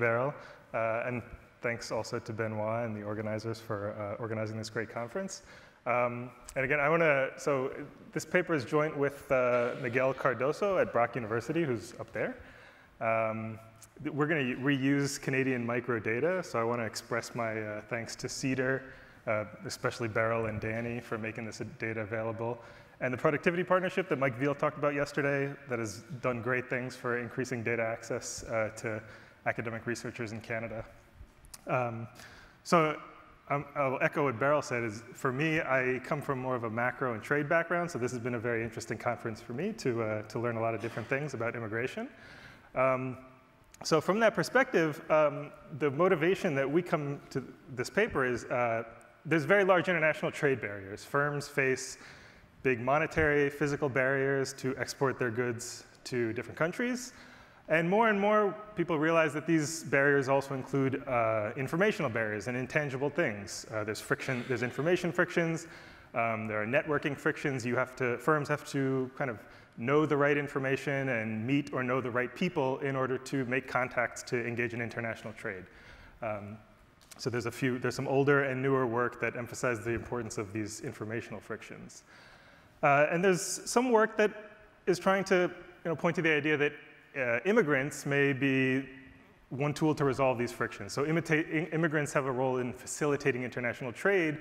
Beryl, uh, and thanks also to Benoit and the organizers for uh, organizing this great conference. Um, and again, I want to, so this paper is joint with uh, Miguel Cardoso at Brock University, who's up there. Um, we're going to reuse Canadian microdata, so I want to express my uh, thanks to CDER, uh, especially Beryl and Danny for making this data available. And the productivity partnership that Mike Veall talked about yesterday that has done great things for increasing data access uh, to academic researchers in Canada. Um, so um, I'll echo what Beryl said, is for me, I come from more of a macro and trade background, so this has been a very interesting conference for me to, uh, to learn a lot of different things about immigration. Um, so from that perspective, um, the motivation that we come to this paper is uh, there's very large international trade barriers. Firms face big monetary, physical barriers to export their goods to different countries. And more and more people realize that these barriers also include uh, informational barriers and intangible things. Uh, there's friction, there's information frictions, um, there are networking frictions. You have to, firms have to kind of know the right information and meet or know the right people in order to make contacts to engage in international trade. Um, so there's a few, there's some older and newer work that emphasize the importance of these informational frictions. Uh, and there's some work that is trying to you know, point to the idea that uh, immigrants may be one tool to resolve these frictions. So immigrants have a role in facilitating international trade,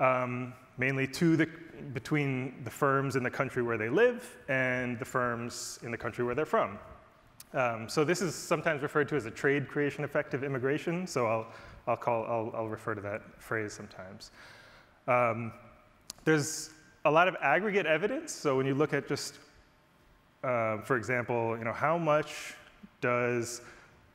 um, mainly to the, between the firms in the country where they live and the firms in the country where they're from. Um, so this is sometimes referred to as a trade creation effect of immigration. So I'll, I'll, call, I'll, I'll refer to that phrase sometimes. Um, there's a lot of aggregate evidence. So when you look at just uh, for example, you know, how much does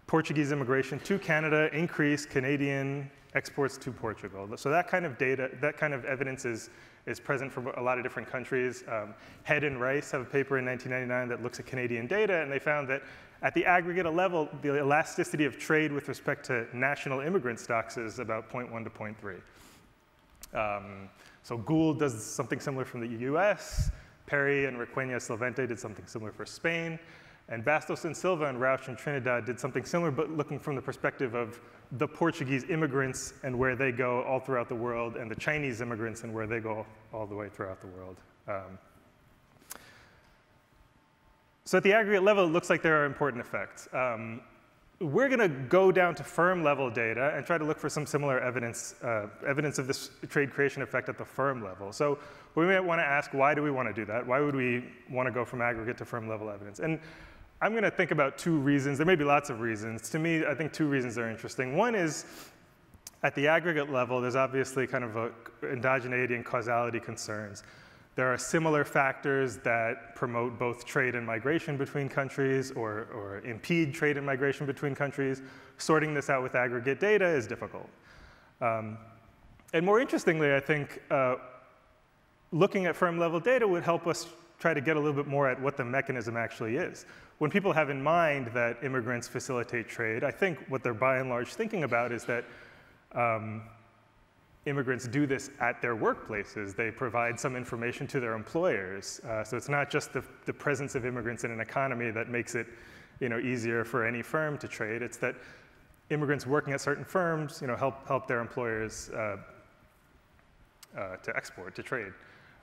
Portuguese immigration to Canada increase Canadian exports to Portugal? So that kind of data, that kind of evidence is, is present from a lot of different countries. Um, Head and Ries have a paper in 1999 that looks at Canadian data, and they found that at the aggregate level, the elasticity of trade with respect to national immigrant stocks is about 0.1 to 0.3. Um, so Gould does something similar from the US. Peri and Requena Silvente did something similar for Spain. And Bastos and Silva and Rauch and Trindade did something similar, but looking from the perspective of the Portuguese immigrants and where they go all throughout the world, and the Chinese immigrants and where they go all the way throughout the world. Um, so at the aggregate level, it looks like there are important effects. Um, we're going to go down to firm level data and try to look for some similar evidence, uh, evidence of this trade creation effect at the firm level. So we might want to ask, why do we want to do that? Why would we want to go from aggregate to firm level evidence? And I'm going to think about two reasons. There may be lots of reasons. To me, I think two reasons are interesting. One is at the aggregate level, there's obviously kind of a endogeneity and causality concerns. There are similar factors that promote both trade and migration between countries or, or impede trade and migration between countries. Sorting this out with aggregate data is difficult. Um, and more interestingly, I think uh, looking at firm level data would help us try to get a little bit more at what the mechanism actually is. When people have in mind that immigrants facilitate trade, I think what they're by and large thinking about is that um, immigrants do this at their workplaces. They provide some information to their employers. Uh, so it's not just the, the presence of immigrants in an economy that makes it you know, easier for any firm to trade. It's that immigrants working at certain firms you know, help, help their employers uh, uh, to export, to trade.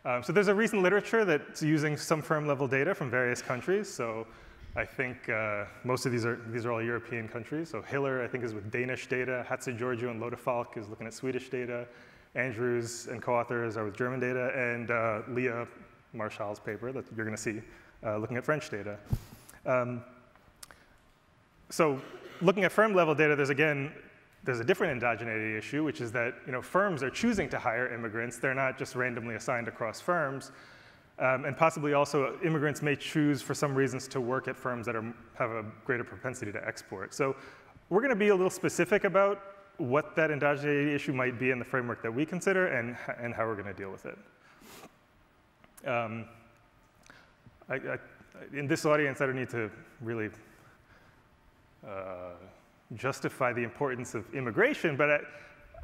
Um, so there's a recent literature that's using some firm level data from various countries. So I think uh, most of these are, these are all European countries. So Hiller, I think, is with Danish data. Hatzigeorgiou and Lodefalk is looking at Swedish data. Andrews and co-authors are with German data. And uh, Léa Marchal's paper that you're going to see uh, looking at French data. Um, so looking at firm level data, there's again, there's a different endogeneity issue, which is that you know, firms are choosing to hire immigrants. They're not just randomly assigned across firms. Um, and possibly also immigrants may choose for some reasons to work at firms that are, have a greater propensity to export. So we're going to be a little specific about what that endogeneity issue might be in the framework that we consider and, and how we're going to deal with it. Um, I, I, in this audience, I don't need to really uh, justify the importance of immigration, but I,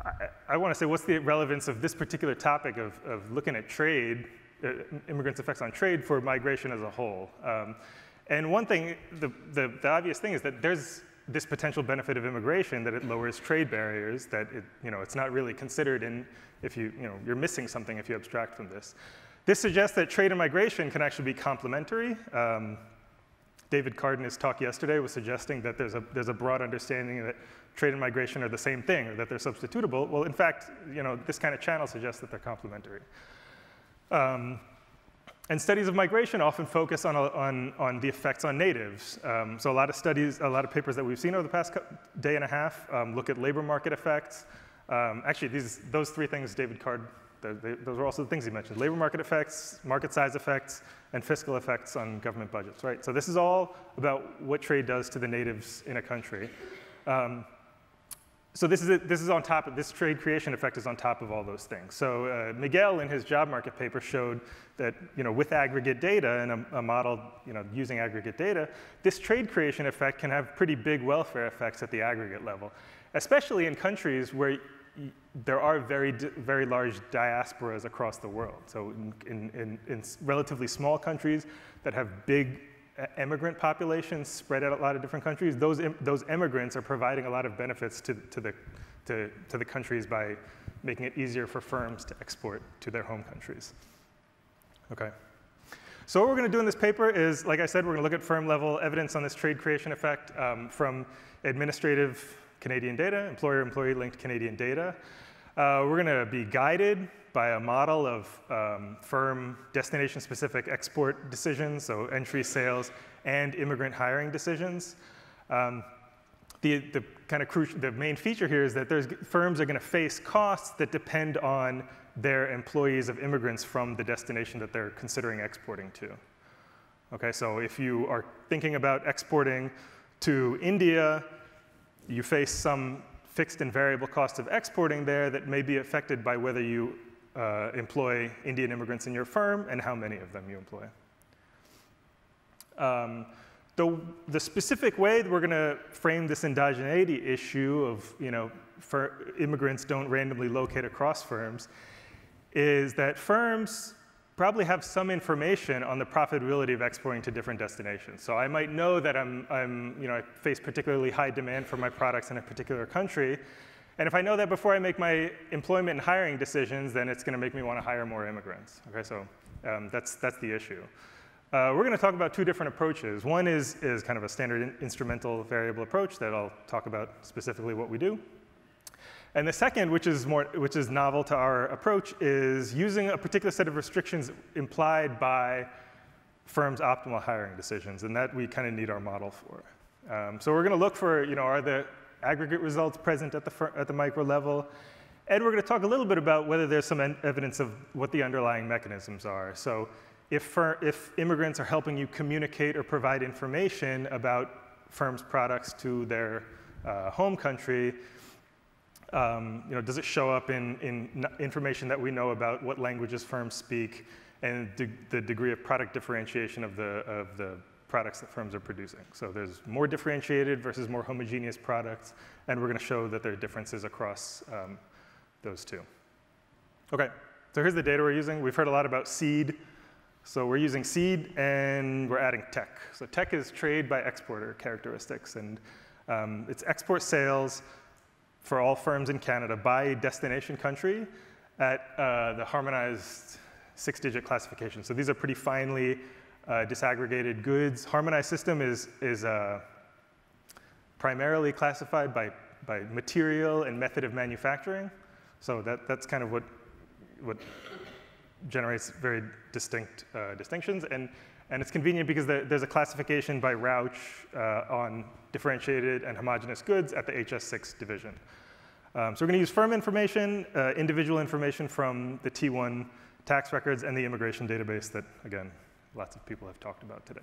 I, I want to say what's the relevance of this particular topic of, of looking at trade uh, immigrants' effects on trade for migration as a whole. Um, and one thing, the, the, the, obvious thing is that there's this potential benefit of immigration that it lowers trade barriers, that it, you know, it's not really considered in if you, you know, you're missing something if you abstract from this. This suggests that trade and migration can actually be complementary. Um, David Card in his talk yesterday was suggesting that there's a, there's a broad understanding that trade and migration are the same thing, or that they're substitutable. Well, in fact, you know, this kind of channel suggests that they're complementary. Um, and studies of migration often focus on, on, on the effects on natives. Um, so a lot of studies, a lot of papers that we've seen over the past day and a half um, look at labor market effects. Um, actually, these, those three things David Card, those are also the things he mentioned. Labor market effects, market size effects, and fiscal effects on government budgets, right? So this is all about what trade does to the natives in a country. Um, so this is, a, this is on top of, this trade creation effect is on top of all those things. So uh, Miguel in his job market paper showed that, you know, with aggregate data and a, a, model, you know, using aggregate data, this trade creation effect can have pretty big welfare effects at the aggregate level, especially in countries where there are very, very large diasporas across the world. So in, in, in relatively small countries that have big immigrant populations spread out a lot of different countries, those, those immigrants are providing a lot of benefits to, to, the, to, to the countries by making it easier for firms to export to their home countries. Okay. So what we're going to do in this paper is, like I said, we're going to look at firm level evidence on this trade creation effect um, from administrative Canadian data, employer-employee linked Canadian data. Uh, we're going to be guided by a model of um, firm destination-specific export decisions, so entry, sales, and immigrant hiring decisions. Um, the, the kind of crucial, the main feature here is that there's, firms are going to face costs that depend on their employees of immigrants from the destination that they're considering exporting to. Okay, so if you are thinking about exporting to India, you face some fixed and variable cost of exporting there that may be affected by whether you uh, employ Indian immigrants in your firm and how many of them you employ. Um, the, the specific way that we're going to frame this endogeneity issue of, you know, immigrants don't randomly locate across firms is that firms probably have some information on the profitability of exporting to different destinations. So I might know that I'm, I'm, you know, I face particularly high demand for my products in a particular country, and if I know that before I make my employment and hiring decisions, then it's going to make me want to hire more immigrants. Okay, so um, that's, that's the issue. Uh, we're going to talk about two different approaches. One is, is kind of a standard in instrumental variable approach that I'll talk about specifically what we do. And the second, which is, more, which is novel to our approach, is using a particular set of restrictions implied by firms' optimal hiring decisions, and that we kind of need our model for. Um, so we're going to look for, you know, are the aggregate results present at the, at the micro level. And we're going to talk a little bit about whether there's some evidence of what the underlying mechanisms are. So if, if immigrants are helping you communicate or provide information about firms' products to their uh, home country, um, you know, does it show up in, in information that we know about what languages firms speak and de the degree of product differentiation of the, of the products that firms are producing. So there's more differentiated versus more homogeneous products, and we're going to show that there are differences across um, those two. Okay, so here's the data we're using. We've heard a lot about CEEDD. So we're using CEEDD, and we're adding TEC. So TEC is trade by exporter characteristics, and um, it's export sales for all firms in Canada by destination country at uh, the harmonized six-digit classification. So these are pretty finely uh, disaggregated goods. Harmonized system is, is uh, primarily classified by, by material and method of manufacturing. So that, that's kind of what, what generates very distinct uh, distinctions. And, and it's convenient because there's a classification by Rauch uh, on differentiated and homogeneous goods at the HS6 division. Um, so we're going to use firm information, uh, individual information from the T1 tax records, and the immigration database that, again, lots of people have talked about today.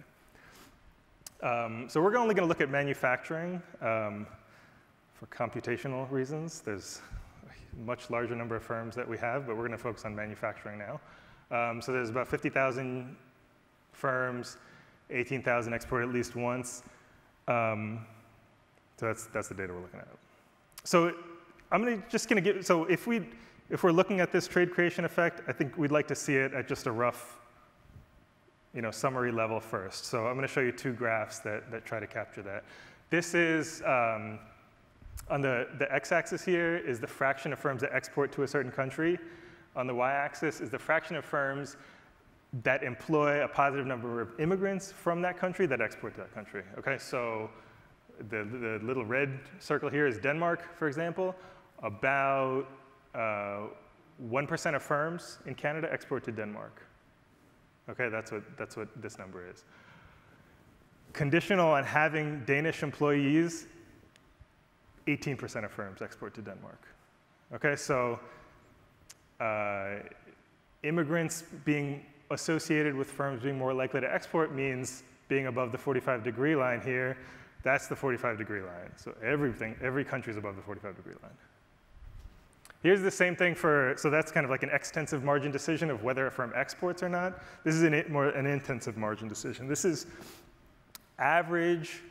Um, so we're only going to look at manufacturing um, for computational reasons. There's a much larger number of firms that we have, but we're going to focus on manufacturing now. Um, so there's about 50,000 firms, 18,000 export at least once. Um, so that's, that's the data we're looking at. So I'm gonna, just going to give, so if, we, if we're looking at this trade creation effect, I think we'd like to see it at just a rough you know, summary level first. So I'm going to show you two graphs that, that try to capture that. this is, um, on the, the x-axis here is the fraction of firms that export to a certain country. On the y-axis is the fraction of firms that employ a positive number of immigrants from that country that export to that country. Okay, so the, the little red circle here is Denmark, for example. About 1% uh, of firms in Canada export to Denmark. Okay, that's what, that's what this number is. Conditional on having Danish employees, 18% of firms export to Denmark. Okay, so uh, immigrants being associated with firms being more likely to export means being above the 45 degree line here, that's the 45 degree line. So everything, every country is above the 45 degree line. Here's the same thing for, so that's kind of like an extensive margin decision of whether a firm exports or not. This is an, more an intensive margin decision. This is average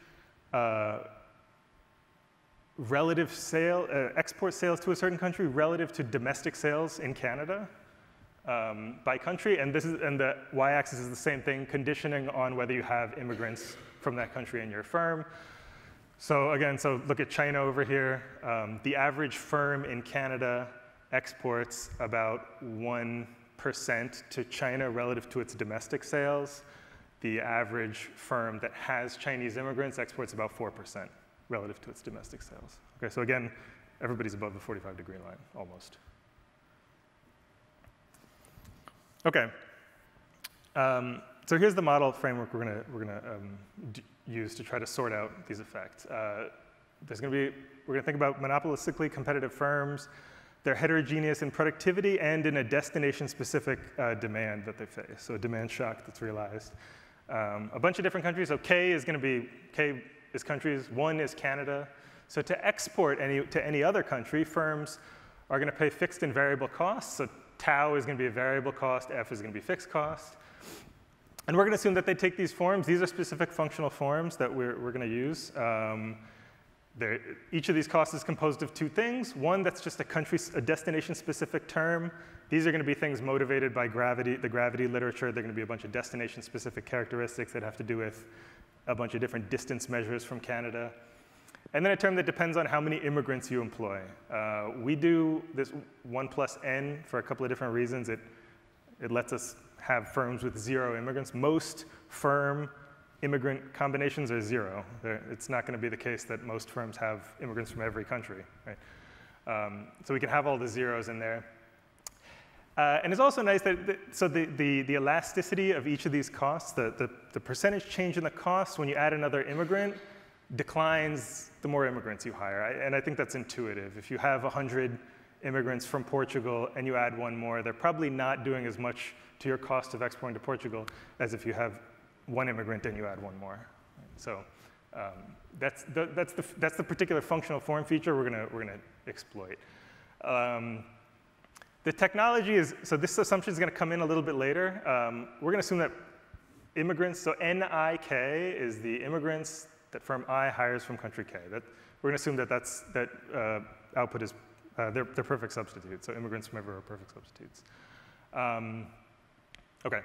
uh, relative sale, uh, export sales to a certain country relative to domestic sales in Canada um, by country. And, this is, and the y-axis is the same thing, conditioning on whether you have immigrants from that country in your firm. So again, so look at China over here. Um, the average firm in Canada exports about 1% to China relative to its domestic sales. The average firm that has Chinese immigrants exports about 4% relative to its domestic sales. Okay, so again, everybody's above the 45 degree line, almost. Okay. Um, so here's the model framework we're gonna, we're gonna um, use to try to sort out these effects. Uh, there's going to be, we're to think about monopolistically competitive firms. They're heterogeneous in productivity and in a destination-specific uh, demand that they face, so a demand shock that's realized. Um, a bunch of different countries. So K is going to be, K is countries. One is Canada. So to export any, to any other country, firms are going to pay fixed and variable costs. So tau is going to be a variable cost, F is going to be fixed cost. And we're going to assume that they take these forms. These are specific functional forms that we're, we're going to use. Um, each of these costs is composed of two things. One that's just a country, a destination-specific term. These are going to be things motivated by gravity, the gravity literature. They're going to be a bunch of destination-specific characteristics that have to do with a bunch of different distance measures from Canada. And then a term that depends on how many immigrants you employ. Uh, we do this 1 plus n for a couple of different reasons. It, it lets us have firms with zero immigrants. Most firm immigrant combinations are 0 They're, it's not going to be the case that most firms have immigrants from every country. Right? Um, so we can have all the zeros in there. Uh, and it's also nice that, the, so the, the, the, elasticity of each of these costs, the, the, the percentage change in the cost when you add another immigrant declines the more immigrants you hire. And I think that's intuitive. If you have 100 immigrants from Portugal and you add one more, they're probably not doing as much to your cost of exporting to Portugal as if you have one immigrant and you add one more. So um, that's, the, that's, the, that's the particular functional form feature we're going we're gonna exploit. Um, the technology is, so this assumption is going to come in a little bit later. Um, we're going to assume that immigrants, so NIK is the immigrants that firm I hires from country K. That, we're going to assume that that's, that uh, output is, uh, they're, they're perfect substitutes. So immigrants from everywhere are perfect substitutes. Um, Okay.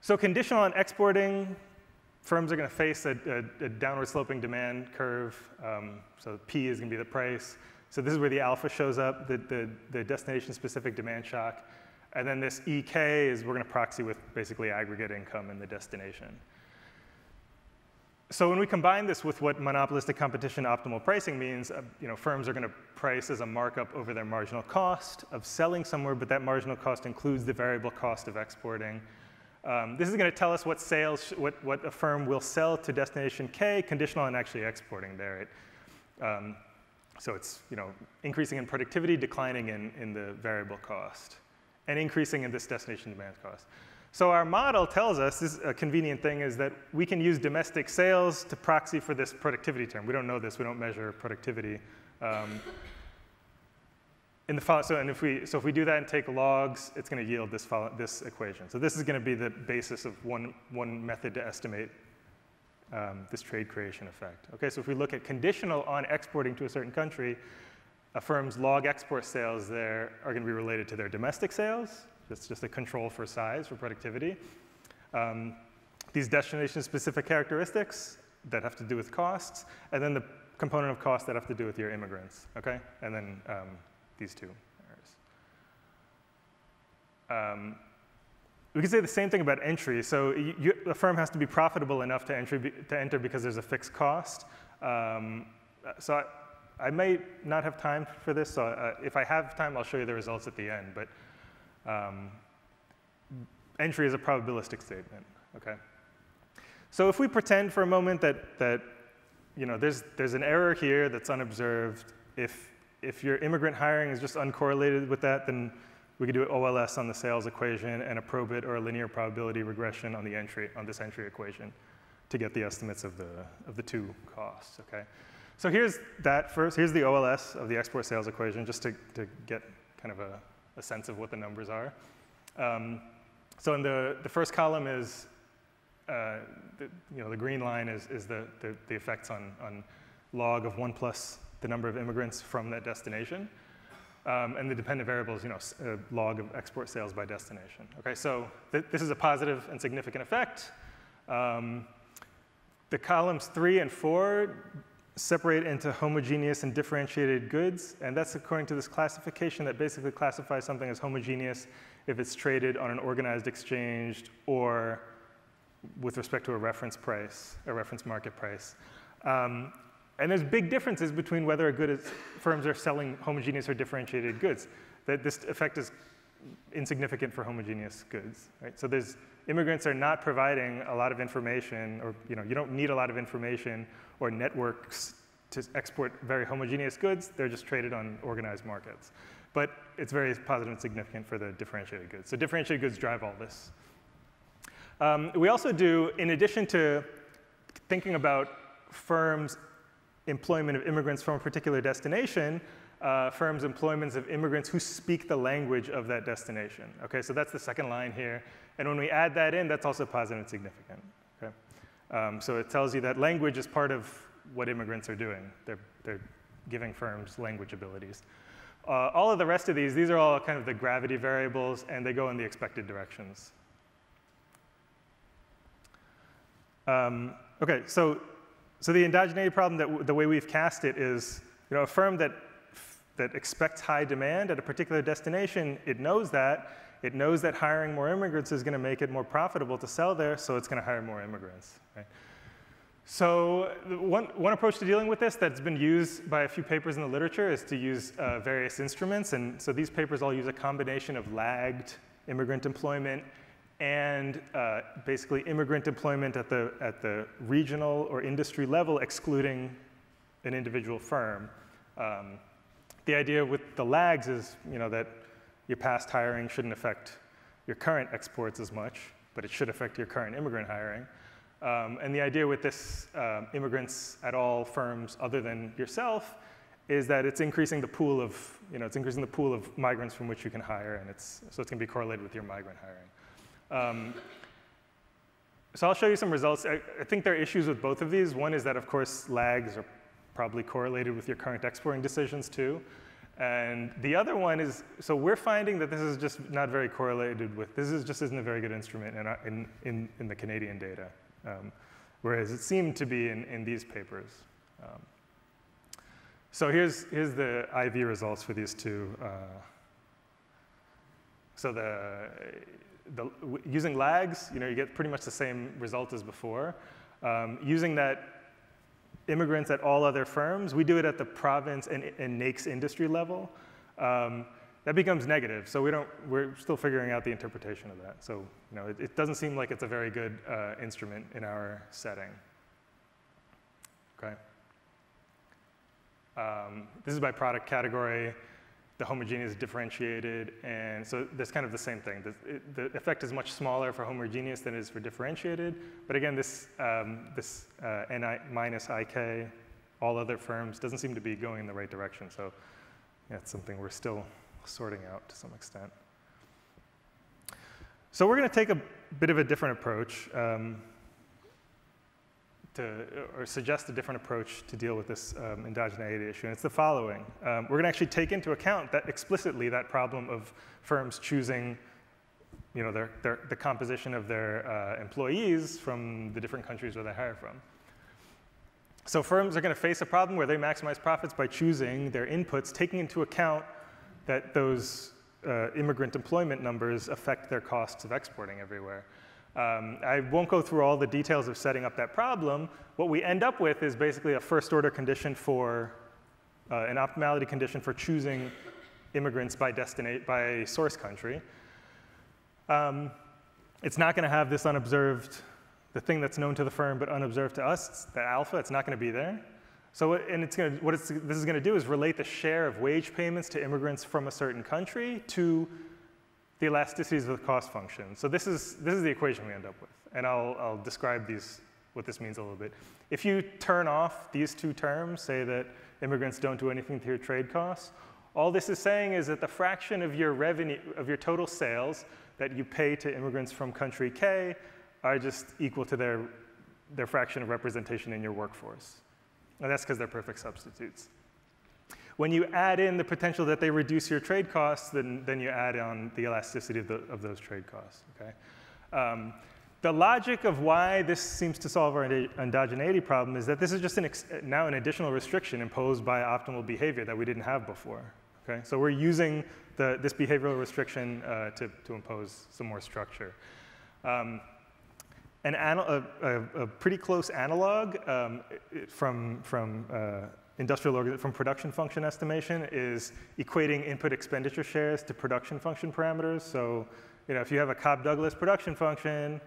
So conditional on exporting, firms are going to face a, a, a, downward sloping demand curve. Um, so P is going to be the price. So this is where the alpha shows up, the, the, the destination-specific demand shock. And then this EK is we're going to proxy with basically aggregate income in the destination. So when we combine this with what monopolistic competition optimal pricing means, uh, you know, firms are going to price as a markup over their marginal cost of selling somewhere, but that marginal cost includes the variable cost of exporting. Um, this is going to tell us what sales, what, what a firm will sell to destination K, conditional on actually exporting there. It, um, so it's you know, increasing in productivity, declining in, in the variable cost, and increasing in this destination demand cost. So our model tells us, this a convenient thing is that we can use domestic sales to proxy for this productivity term. We don't know this, we don't measure productivity. Um, in the so, and if we, so if we do that and take logs, it's going to yield this, this equation. So this is going to be the basis of one, one method to estimate um, this trade creation effect. Okay, so if we look at conditional on exporting to a certain country, a firm's log export sales there are going to be related to their domestic sales, it's just a control for size, for productivity. Um, these destination-specific characteristics, that have to do with costs, and then the component of cost that have to do with your immigrants, okay? And then um, these two. Um, we can say the same thing about entry. So you, a firm has to be profitable enough to, entry, to enter because there's a fixed cost. Um, so I, I, may not have time for this. So uh, if I have time, I'll show you the results at the end. But um, entry is a probabilistic statement, okay? So if we pretend for a moment that, that you know, there's, there's an error here that's unobserved, if, if your immigrant hiring is just uncorrelated with that, then we could do an OLS on the sales equation and a probit or a linear probability regression on the entry, on this entry equation to get the estimates of the, of the two costs, okay? So here's that first, here's the OLS of the export sales equation just to, to get kind of a, a sense of what the numbers are. Um, so in the, the first column is, uh, the, you know, the green line is, is the, the, the effects on, on log of one plus the number of immigrants from that destination. Um, and the dependent variable is you know, uh, log of export sales by destination. Okay, so th this is a positive and significant effect. Um, the columns three and four separate into homogeneous and differentiated goods, and that's according to this classification that basically classifies something as homogeneous if it's traded on an organized exchange or with respect to a reference price, a reference market price. Um, and there's big differences between whether a good is, firms are selling homogeneous or differentiated goods. That this effect is insignificant for homogeneous goods. Right? So there's immigrants are not providing a lot of information, or you know, you don't need a lot of information or networks to export very homogeneous goods. They're just traded on organized markets. But it's very positive and significant for the differentiated goods. So differentiated goods drive all this. Um, we also do, in addition to thinking about firms employment of immigrants from a particular destination, uh, firms' employments of immigrants who speak the language of that destination. Okay, so that's the second line here. And when we add that in, that's also positive and significant. Okay? Um, so it tells you that language is part of what immigrants are doing. They're, they're giving firms language abilities. Uh, all of the rest of these, these are all kind of the gravity variables, and they go in the expected directions. Um, okay, so so the endogeneity problem, that the way we've cast it is, you know, a firm that, that expects high demand at a particular destination, it knows that. It knows that hiring more immigrants is going to make it more profitable to sell there, so it's going to hire more immigrants. Right? So one, one approach to dealing with this that's been used by a few papers in the literature is to use uh, various instruments. And so these papers all use a combination of lagged immigrant employment and uh, basically immigrant employment at the, at the regional or industry level, excluding an individual firm. Um, the idea with the lags is you know, that your past hiring shouldn't affect your current exports as much, but it should affect your current immigrant hiring. Um, and the idea with this uh, immigrants at all firms other than yourself is that it's increasing the pool of, you know, it's increasing the pool of migrants from which you can hire, and it's, so it's to be correlated with your migrant hiring. Um, so I'll show you some results. I, I, think there are issues with both of these. One is that, of course, lags are probably correlated with your current exporting decisions too. And the other one is, so we're finding that this is just not very correlated with, this is just isn't a very good instrument in, our, in, in, in, the Canadian data, um, whereas it seemed to be in, in these papers. Um, so here's, here's the IV results for these two. Uh, so the, the, using lags, you know, you get pretty much the same result as before. Um, using that immigrants at all other firms, we do it at the province and, and NAICS industry level. Um, that becomes negative, so we don't, we're still figuring out the interpretation of that. So, you know, it, it doesn't seem like it's a very good uh, instrument in our setting. Okay. Um, this is by product category the homogeneous differentiated, and so that's kind of the same thing. The, it, the, effect is much smaller for homogeneous than it is for differentiated, but again, this, um, this uh, Ni minus IK, all other firms, doesn't seem to be going in the right direction, so yeah, something we're still sorting out to some extent. So we're going to take a bit of a different approach. Um, to, or suggest a different approach to deal with this um, endogeneity issue, and it's the following. Um, we're going to actually take into account that explicitly that problem of firms choosing you know, their, their, the composition of their uh, employees from the different countries where they hire from. So firms are going to face a problem where they maximize profits by choosing their inputs, taking into account that those uh, immigrant employment numbers affect their costs of exporting everywhere. Um, I won't go through all the details of setting up that problem. What we end up with is basically a first order condition for, uh, an optimality condition for choosing immigrants by, by source country. Um, it's not going to have this unobserved, the thing that's known to the firm but unobserved to us, the alpha, it's not going to be there. So, and it's gonna, what it's, this is going to do is relate the share of wage payments to immigrants from a certain country to the elasticities of the cost function. So this is, this is the equation we end up with. And I'll, I'll describe these, what this means a little bit. If you turn off these two terms, say that immigrants don't do anything to your trade costs, all this is saying is that the fraction of your revenue, of your total sales that you pay to immigrants from country K are just equal to their, their fraction of representation in your workforce. And that's because they're perfect substitutes. When you add in the potential that they reduce your trade costs, then, then you add on the elasticity of, the, of those trade costs, okay? Um, the logic of why this seems to solve our endogeneity problem is that this is just an now an additional restriction imposed by optimal behavior that we didn't have before. Okay? So we're using the, this behavioral restriction uh, to, to impose some more structure. Um, an a, a, a, pretty close analog um, from, from uh, industrial from production function estimation is equating input expenditure shares to production function parameters. So you know, if you have a Cobb-Douglas production function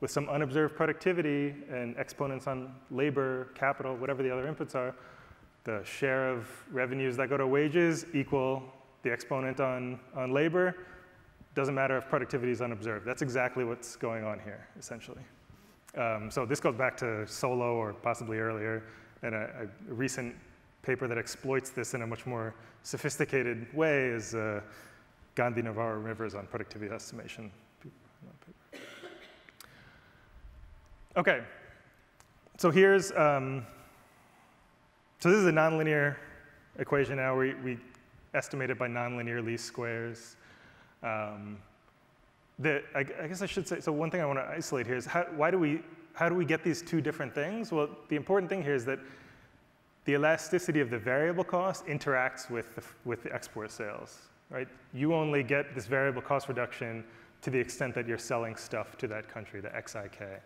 with some unobserved productivity and exponents on labor, capital, whatever the other inputs are, the share of revenues that go to wages equal the exponent on, on labor. Doesn't matter if productivity is unobserved. That's exactly what's going on here, essentially. Um, so this goes back to Solow or possibly earlier, and a, a, recent paper that exploits this in a much more sophisticated way is uh, Gandhi Navarro Rivers on productivity estimation. Okay, so here's, um, so this is a nonlinear equation now. We, we estimate it by nonlinear least squares. Um, the, I, I, guess I should say, so one thing I want to isolate here is how, why do we, how do we get these two different things? Well, the important thing here is that the elasticity of the variable cost interacts with the, with the export sales, right? You only get this variable cost reduction to the extent that you're selling stuff to that country, the XIK.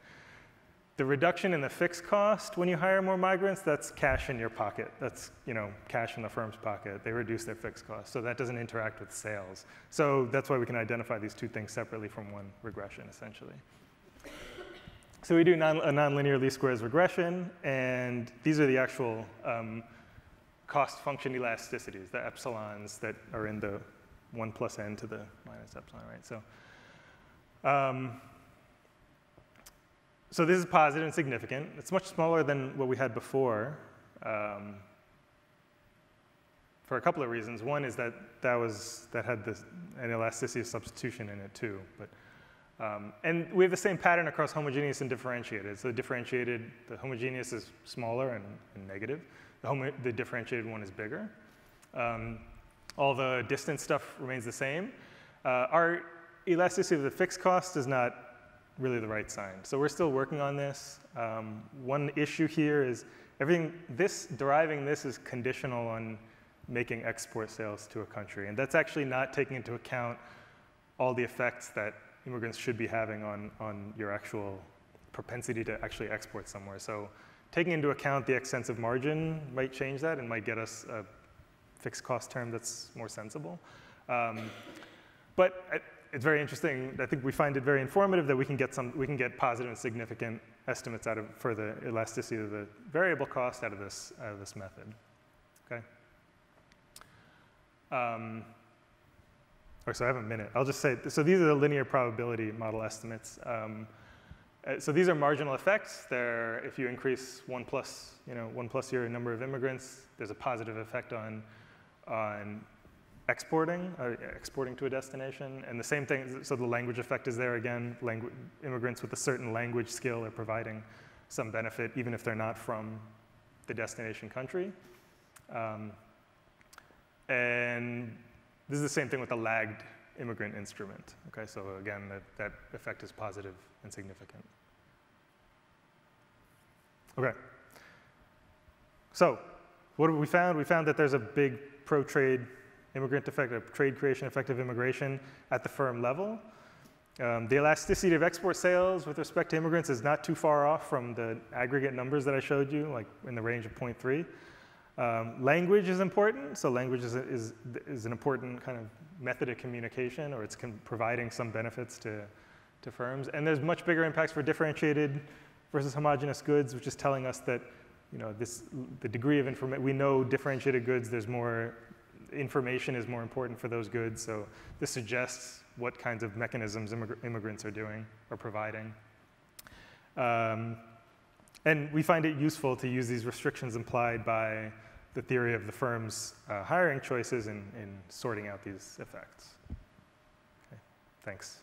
The reduction in the fixed cost when you hire more migrants, that's cash in your pocket. That's you know, cash in the firm's pocket. They reduce their fixed cost. So that doesn't interact with sales. So that's why we can identify these two things separately from one regression, essentially. So we do non, a nonlinear least squares regression, and these are the actual um, cost function elasticities, the epsilons that are in the 1 plus n to the minus epsilon, right? So um, so this is positive and significant. It's much smaller than what we had before um, for a couple of reasons. One is that that, was, that had this, an elasticity of substitution in it too. But, um, and we have the same pattern across homogeneous and differentiated. So the differentiated, the homogeneous is smaller and, and negative. The, the differentiated one is bigger. Um, all the distance stuff remains the same. Uh, our elasticity of the fixed cost is not really the right sign. So we're still working on this. Um, one issue here is everything, this, deriving this is conditional on making export sales to a country. And that's actually not taking into account all the effects that immigrants should be having on, on your actual propensity to actually export somewhere. So taking into account the extensive margin might change that and might get us a fixed cost term that's more sensible. Um, but it's very interesting. I think we find it very informative that we can get some, we can get positive and significant estimates out of for the elasticity of the variable cost out of this out of this method. Okay. Um, or so I have a minute. I'll just say so. These are the linear probability model estimates. Um, uh, so these are marginal effects. They're if you increase one plus, you know, one plus your number of immigrants, there's a positive effect on on exporting, uh, exporting to a destination. And the same thing, so the language effect is there again. Langu immigrants with a certain language skill are providing some benefit, even if they're not from the destination country. Um, and this is the same thing with the lagged immigrant instrument. Okay, so again, that, that effect is positive and significant. Okay. so what have we found? We found that there's a big pro-trade immigrant effect, a trade creation effective immigration at the firm level. Um, the elasticity of export sales with respect to immigrants is not too far off from the aggregate numbers that I showed you, like in the range of 0.3. Um, language is important, so language is, is, is, an important kind of method of communication, or it's providing some benefits to, to firms. And there's much bigger impacts for differentiated versus homogeneous goods, which is telling us that you know, this, the degree of information, we know differentiated goods, there's more, information is more important for those goods, so this suggests what kinds of mechanisms immig immigrants are doing or providing. Um, and we find it useful to use these restrictions implied by the theory of the firm's uh, hiring choices in, in sorting out these effects. Okay, thanks.